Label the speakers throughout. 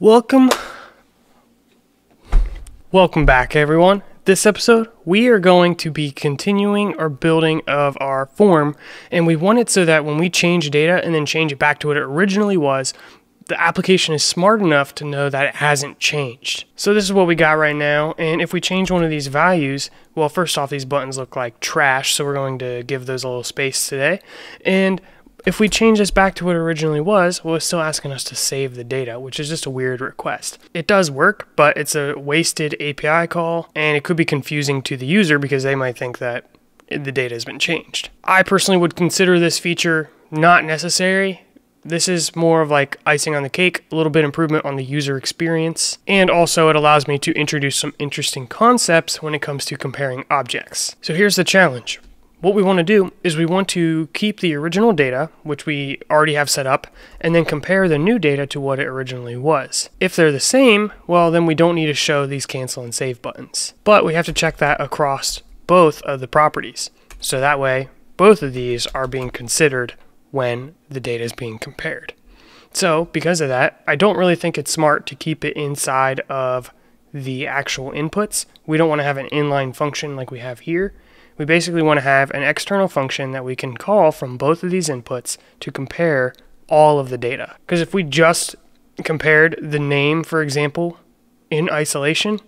Speaker 1: Welcome. Welcome back, everyone. This episode, we are going to be continuing our building of our form, and we want it so that when we change data and then change it back to what it originally was, the application is smart enough to know that it hasn't changed. So this is what we got right now, and if we change one of these values, well, first off, these buttons look like trash, so we're going to give those a little space today, and if we change this back to what it originally was, well, it's still asking us to save the data, which is just a weird request. It does work, but it's a wasted API call, and it could be confusing to the user because they might think that the data has been changed. I personally would consider this feature not necessary. This is more of like icing on the cake, a little bit improvement on the user experience, and also it allows me to introduce some interesting concepts when it comes to comparing objects. So here's the challenge. What we want to do is we want to keep the original data, which we already have set up, and then compare the new data to what it originally was. If they're the same, well, then we don't need to show these cancel and save buttons. But we have to check that across both of the properties. So that way, both of these are being considered when the data is being compared. So because of that, I don't really think it's smart to keep it inside of the actual inputs. We don't want to have an inline function like we have here we basically want to have an external function that we can call from both of these inputs to compare all of the data. Because if we just compared the name, for example, in isolation,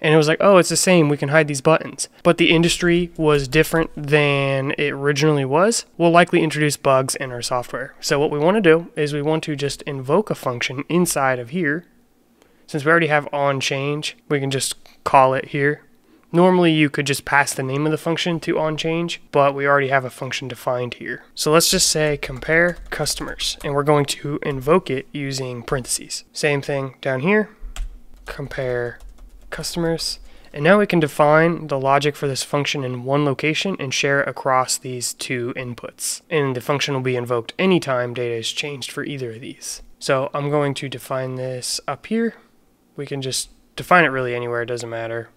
Speaker 1: and it was like, oh, it's the same, we can hide these buttons, but the industry was different than it originally was, we'll likely introduce bugs in our software. So what we want to do is we want to just invoke a function inside of here. Since we already have on change, we can just call it here Normally you could just pass the name of the function to onChange, but we already have a function defined here. So let's just say compare customers, and we're going to invoke it using parentheses. Same thing down here, compare customers. And now we can define the logic for this function in one location and share it across these two inputs. And the function will be invoked anytime data is changed for either of these. So I'm going to define this up here. We can just define it really anywhere, it doesn't matter.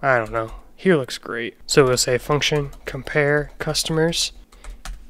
Speaker 1: I don't know. Here looks great. So we'll say function compare customers.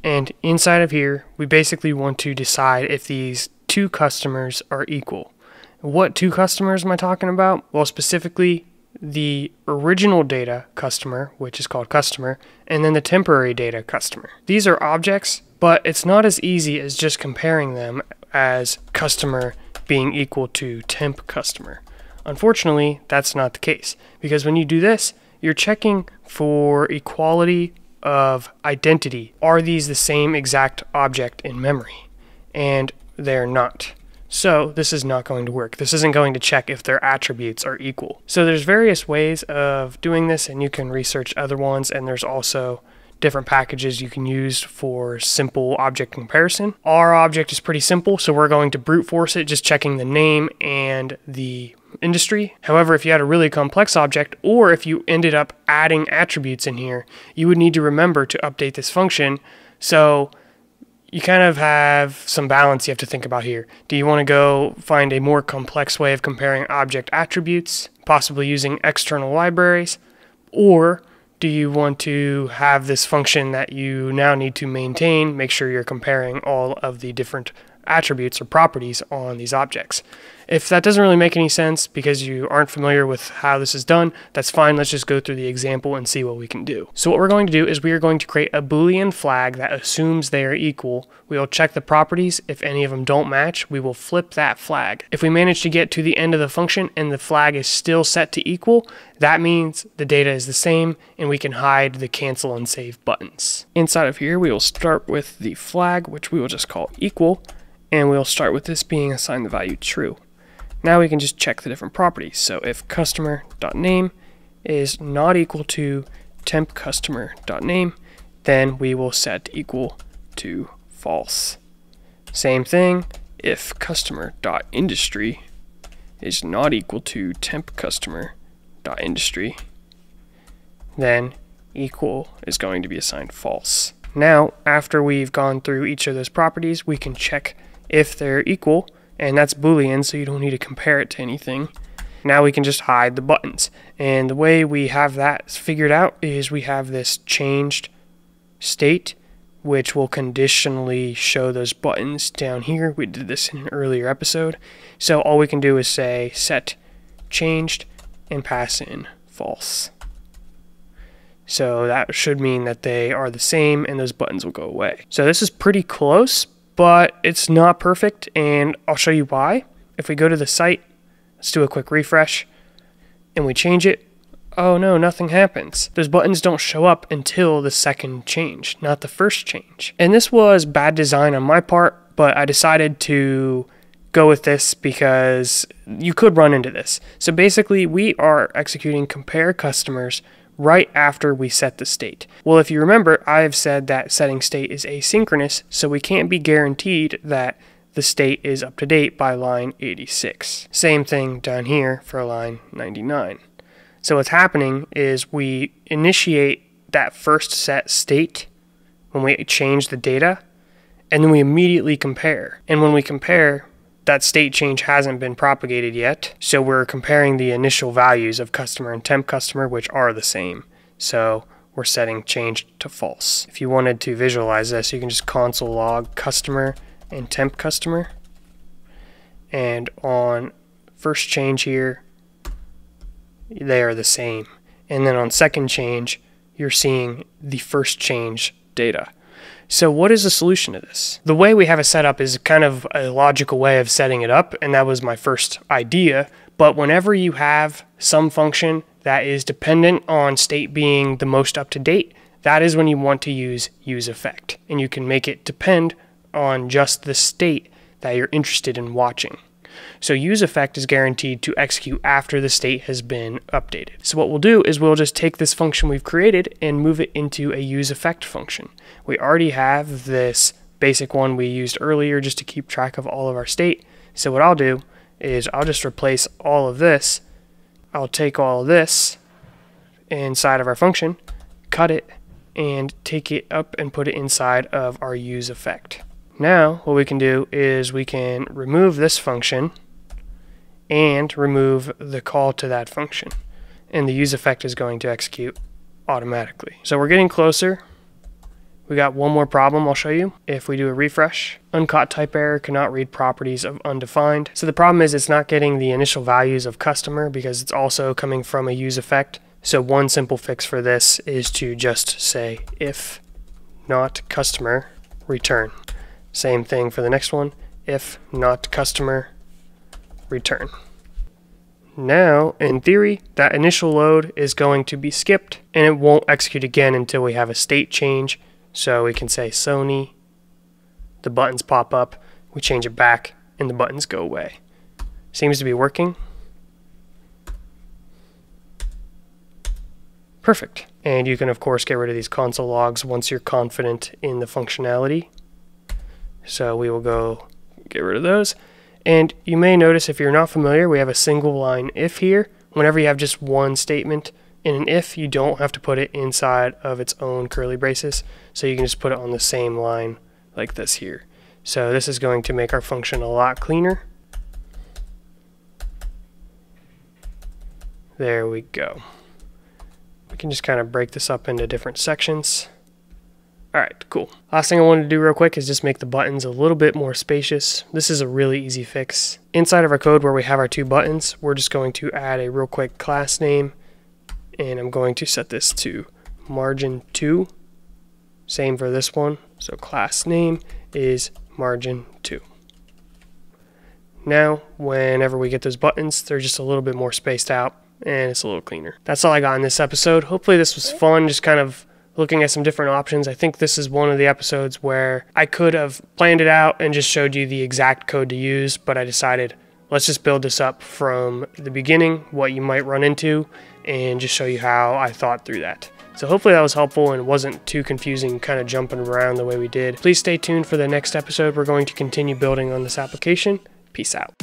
Speaker 1: And inside of here, we basically want to decide if these two customers are equal. What two customers am I talking about? Well, specifically the original data customer, which is called customer, and then the temporary data customer. These are objects, but it's not as easy as just comparing them as customer being equal to temp customer. Unfortunately, that's not the case because when you do this, you're checking for equality of identity. Are these the same exact object in memory? And they're not. So this is not going to work. This isn't going to check if their attributes are equal. So there's various ways of doing this and you can research other ones and there's also different packages you can use for simple object comparison. Our object is pretty simple, so we're going to brute force it, just checking the name and the industry. However, if you had a really complex object, or if you ended up adding attributes in here, you would need to remember to update this function. So you kind of have some balance you have to think about here. Do you want to go find a more complex way of comparing object attributes, possibly using external libraries? Or do you want to have this function that you now need to maintain, make sure you're comparing all of the different attributes or properties on these objects. If that doesn't really make any sense because you aren't familiar with how this is done, that's fine. Let's just go through the example and see what we can do. So what we're going to do is we are going to create a Boolean flag that assumes they are equal. We will check the properties. If any of them don't match, we will flip that flag. If we manage to get to the end of the function and the flag is still set to equal, that means the data is the same and we can hide the cancel and save buttons. Inside of here, we will start with the flag, which we will just call equal and we'll start with this being assigned the value true. Now we can just check the different properties. So if customer.name is not equal to temp customer.name, then we will set equal to false. Same thing if customer.industry is not equal to temp customer.industry, then equal is going to be assigned false. Now, after we've gone through each of those properties, we can check if they're equal, and that's Boolean, so you don't need to compare it to anything. Now we can just hide the buttons. And the way we have that figured out is we have this changed state which will conditionally show those buttons down here. We did this in an earlier episode. So all we can do is say set changed and pass in false. So that should mean that they are the same and those buttons will go away. So this is pretty close, but it's not perfect and I'll show you why. If we go to the site, let's do a quick refresh and we change it, oh no, nothing happens. Those buttons don't show up until the second change, not the first change. And this was bad design on my part, but I decided to go with this because you could run into this. So basically, we are executing compare customers right after we set the state. Well, if you remember, I have said that setting state is asynchronous, so we can't be guaranteed that the state is up to date by line 86. Same thing down here for line 99. So what's happening is we initiate that first set state when we change the data, and then we immediately compare. And when we compare, that state change hasn't been propagated yet. So we're comparing the initial values of customer and temp customer, which are the same. So we're setting change to false. If you wanted to visualize this, you can just console log customer and temp customer. And on first change here, they are the same. And then on second change, you're seeing the first change data. So, what is the solution to this? The way we have it set up is kind of a logical way of setting it up, and that was my first idea. But whenever you have some function that is dependent on state being the most up to date, that is when you want to use use effect. And you can make it depend on just the state that you're interested in watching. So use effect is guaranteed to execute after the state has been updated. So what we'll do is we'll just take this function we've created and move it into a use effect function. We already have this basic one we used earlier just to keep track of all of our state. So what I'll do is I'll just replace all of this. I'll take all of this inside of our function, cut it, and take it up and put it inside of our use effect. Now what we can do is we can remove this function and remove the call to that function. And the use effect is going to execute automatically. So we're getting closer. We got one more problem I'll show you. If we do a refresh, uncaught type error cannot read properties of undefined. So the problem is it's not getting the initial values of customer because it's also coming from a use effect. So one simple fix for this is to just say if not customer return. Same thing for the next one. If not customer, return. Now, in theory, that initial load is going to be skipped and it won't execute again until we have a state change. So we can say Sony, the buttons pop up, we change it back, and the buttons go away. Seems to be working. Perfect. And you can, of course, get rid of these console logs once you're confident in the functionality. So we will go get rid of those. And you may notice if you're not familiar, we have a single line if here. Whenever you have just one statement in an if, you don't have to put it inside of its own curly braces. So you can just put it on the same line like this here. So this is going to make our function a lot cleaner. There we go. We can just kind of break this up into different sections. All right, cool. Last thing I wanted to do real quick is just make the buttons a little bit more spacious. This is a really easy fix. Inside of our code where we have our two buttons, we're just going to add a real quick class name, and I'm going to set this to margin 2. Same for this one. So class name is margin 2. Now, whenever we get those buttons, they're just a little bit more spaced out and it's a little cleaner. That's all I got in this episode. Hopefully this was fun, just kind of looking at some different options. I think this is one of the episodes where I could have planned it out and just showed you the exact code to use, but I decided let's just build this up from the beginning, what you might run into, and just show you how I thought through that. So hopefully that was helpful and wasn't too confusing kind of jumping around the way we did. Please stay tuned for the next episode. We're going to continue building on this application. Peace out.